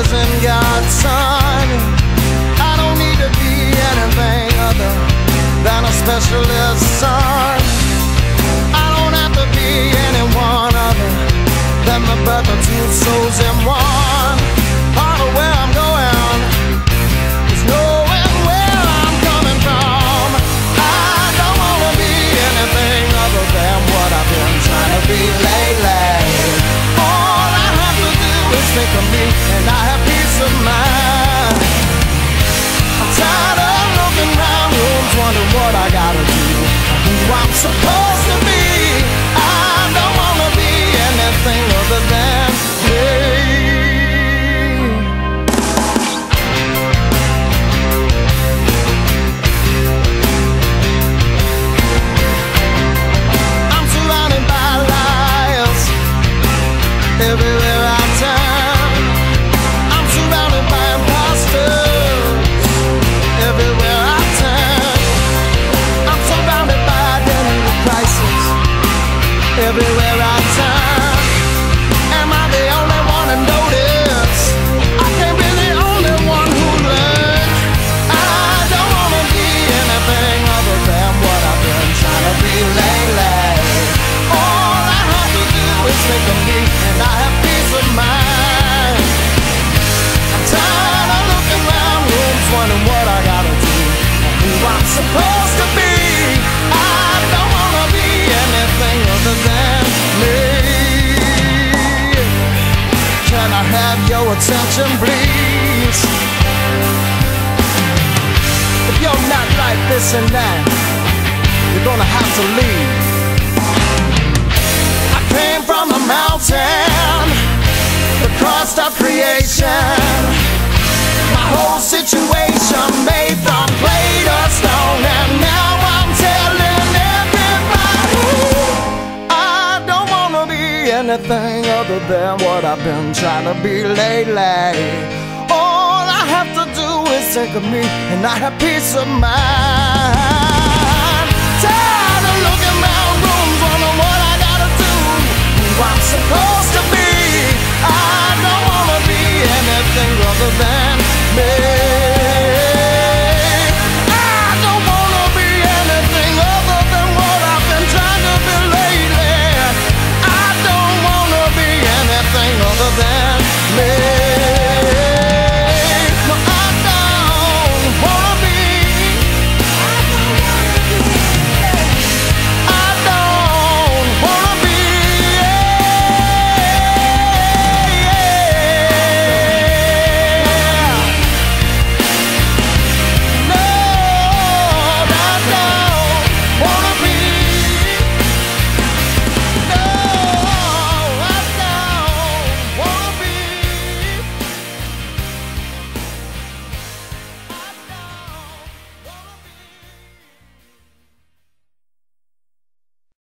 isn't God's son. I don't need to be anything other than a specialist son. And I have peace of mind. I'm tired of looking rooms, wondering what I gotta do, who I'm supposed to be. I don't wanna be anything other than me. Can I have your attention, please? If you're not like this and that, you're gonna have to leave. Of creation. My whole situation made from plate of stone, and now I'm telling everybody I don't wanna be anything other than what I've been trying to be lately. All I have to do is think of me, and I have peace of mind.